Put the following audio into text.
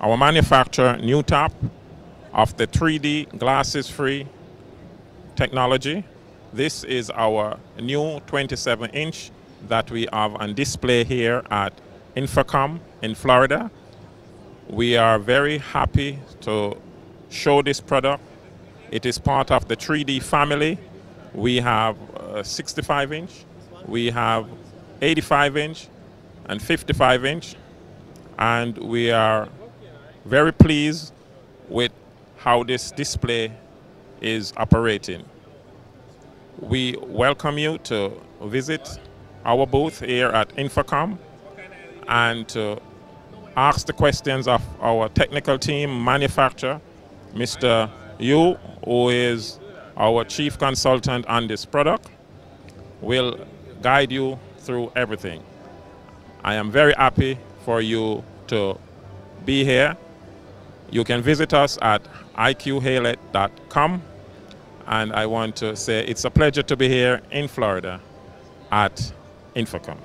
our manufacturer, New Top, of the 3D glasses-free technology. This is our new 27-inch that we have on display here at InfoComm in Florida. We are very happy to show this product. It is part of the 3D family. We have uh, 65 inch, we have 85 inch and 55 inch and we are very pleased with how this display is operating. We welcome you to visit our booth here at InfoComm and to ask the questions of our technical team manufacturer, Mr. Yu, who is our chief consultant on this product, will guide you through everything. I am very happy for you to be here. You can visit us at iqhaylett.com and I want to say it's a pleasure to be here in Florida at InfoComm.